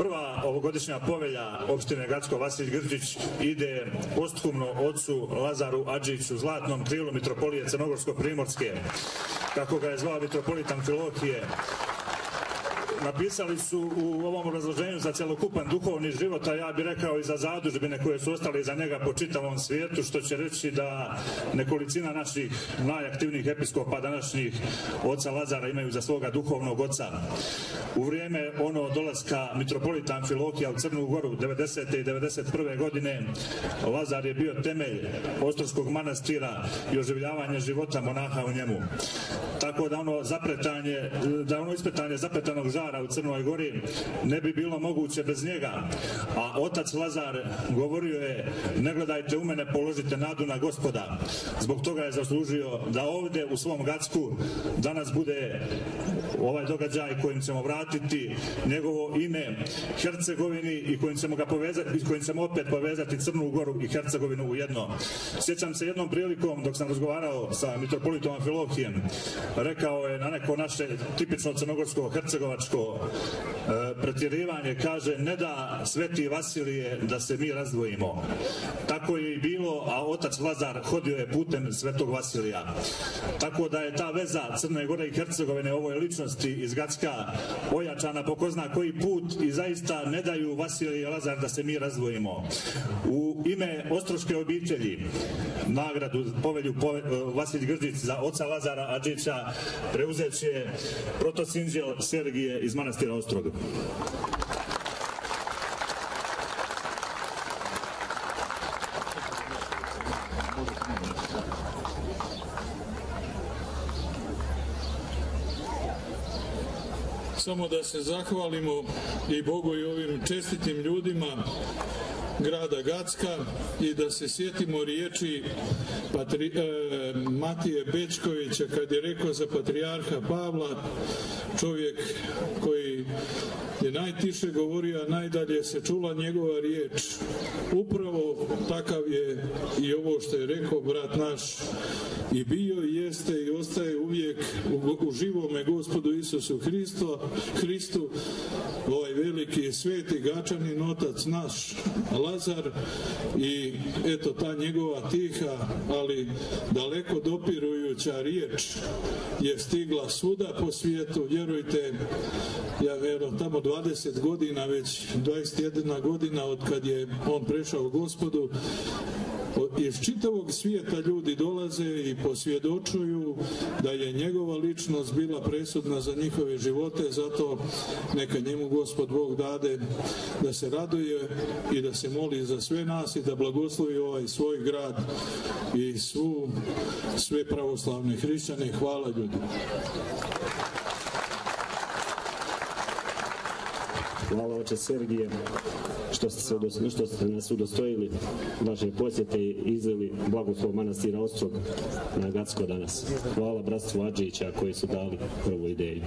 Prva ovogodišnja povelja opštine Gacko Vasilj Grčić ide posthumno ocu Lazaru Adžiću, zlatnom krilu mitropolije Crnogorsko-Primorske, kako ga je zvao mitropolit Amfilohije, napisali su u ovom obrazloženju za cjelokupan duhovni život, a ja bih rekao i za zadužbine koje su ostale iza njega po čitavom svijetu, što će reći da nekolicina naših najaktivnijih episkopa današnjih oca Lazara imaju za svoga duhovnog oca. U vrijeme ono dolaska mitropolita Amfilohija u Crnu Goru 90. i 91. godine Lazar je bio temelj Ostroškog manastira i oživljavanje života monaha u njemu. Tako da ono zapretanje, da ono ispretanje zapretanog žara u Crnoj Gori ne bi bilo moguće bez njega. A otac Lazar govorio je ne gledajte u mene, položite nadu na gospoda. Zbog toga je zaslužio da ovdje u svom Gacku danas bude ovaj događaj kojim ćemo vratiti njegovo ime Hercegovini i kojim ćemo ga povezati, i kojim ćemo opet povezati Crnu Goru i Hercegovinu u jedno. Sjećam se jednom prilikom dok sam razgovarao sa mitropolitom Amfilohijem, rekao je na neko naše tipično crnogorsko hercegovačko e, pretjerivanje, kaže ne da sveti Vasilije da se mi razdvojimo. Tako je i bilo, a otac Lazar hodio je putem svetog Vasilija. Tako da je ta veza Crne Gore i Hercegovine ovoj ličnosti iz Gacka ojačana po ko zna koji put i zaista ne daju Vasilije i Lazar da se mi razdvojimo. U ime Ostroške obitelji nagradu povelju pove, Vasilj za oca Lazara Adžića preuzet će protosinđel Sergije iz manastira Ostrog. Samo da se zahvalimo i Bogu i ovim čestitim ljudima grada Gacka i da se sjetimo riječi patri, e, Matije Bečkovića kad je rekao za patrijarha Pavla čovjek koji je najtiše govorio, a najdalje se čula njegova riječ. Upravo takav je i ovo što je rekao brat naš. I bio jeste i ostaje uvijek u, u živome gospodu Isusu Hristo, Hristu. Ovaj veliki sveti gačanin otac naš Lazar i eto ta njegova tiha ali daleko dopirujuća riječ je stigla svuda po svijetu vjerujte ja vjerujem tamo 20 godina već 21 godina od kad je on prešao gospodu iz čitavog svijeta ljudi dolaze i posvjedočuju da je njegova ličnost bila presudna za njihove živote, zato neka njemu gospod Bog dade da se raduje i da se moli za sve nas i da blagoslovi ovaj svoj grad i svu, sve pravoslavne hrišćane. Hvala ljudi. Hvala oče Sergije što ste, se što ste nas udostojili vaše posjete i izveli blagoslov manastira Ostrog na Gacko danas. Hvala bratstvu Adžića koji su dali prvu ideju.